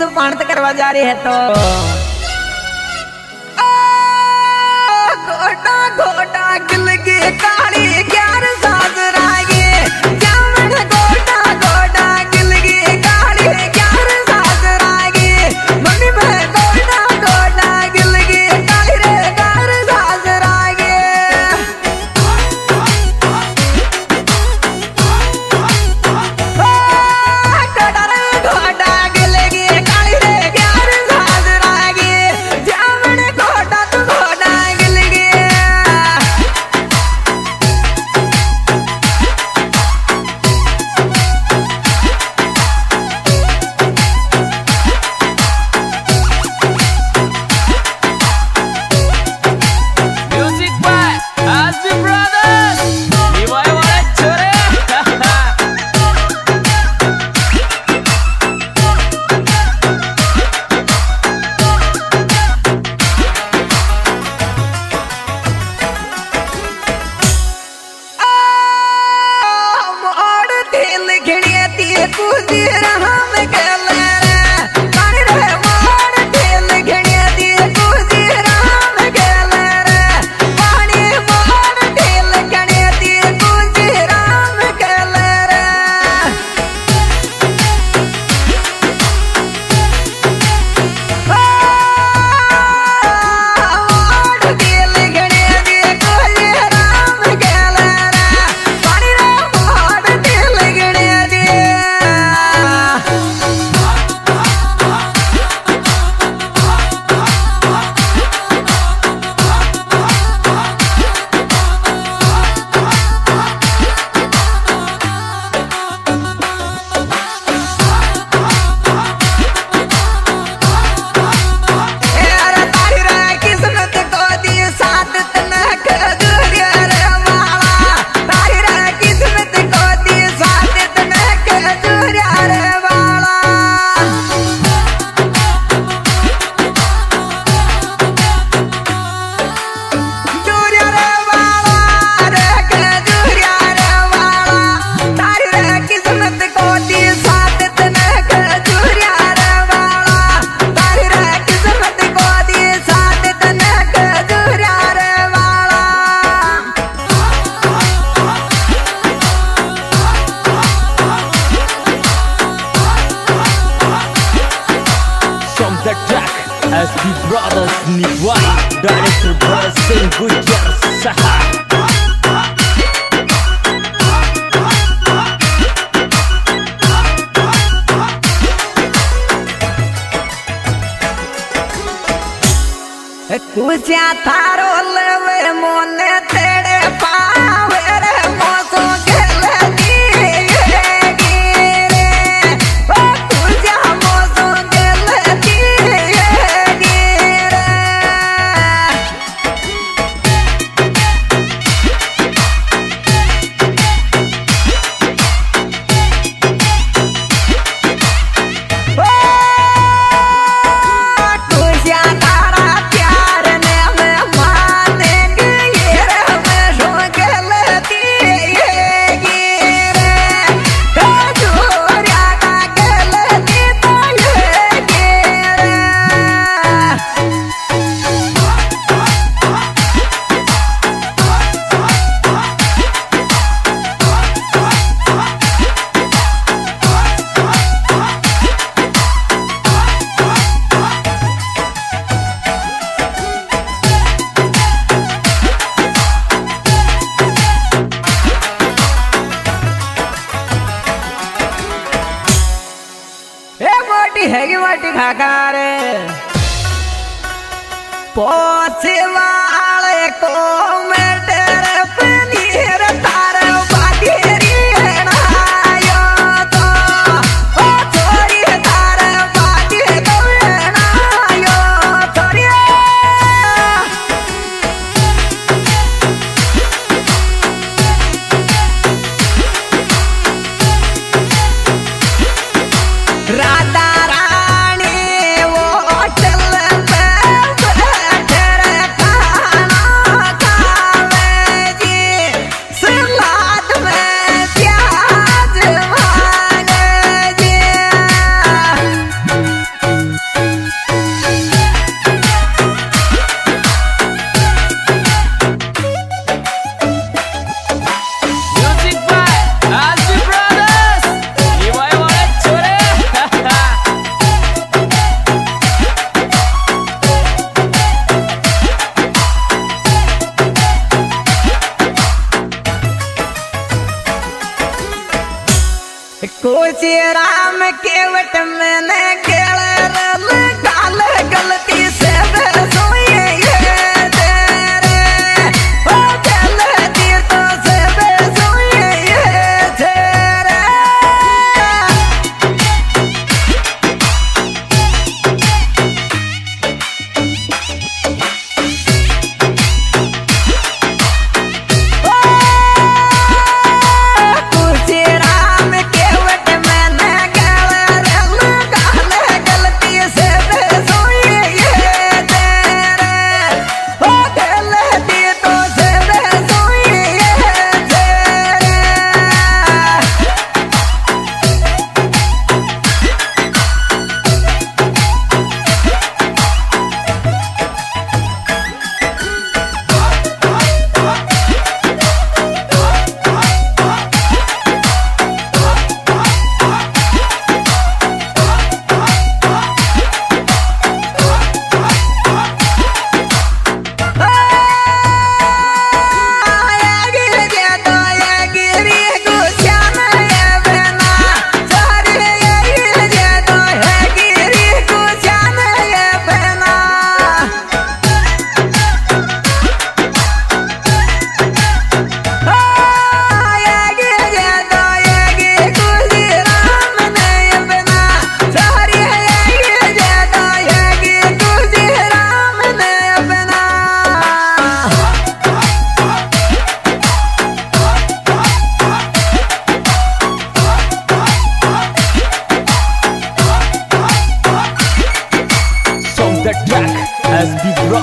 से पाणत तो करवा जा रहे है तो। घोटा घोटा गिल गए काली क्या दिल घिड़िया दिए पूजी Ram The brothers Niwa Director by Sengu Yasaha पूजा तारो लेवे मोने तेरे पावे रे मोसो वाटी है कि वाटी खाकार पोछे वाले को मैं कुछ राम केवट मैंने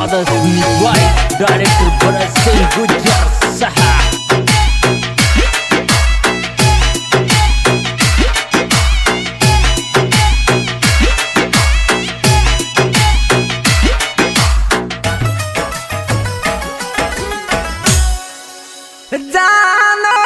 father's midwife, director Bharat Singh Gujar Saha. जाना